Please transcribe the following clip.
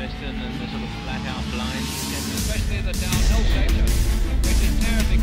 Tristan and the sort of flat out especially the downhill section, which is terrifying.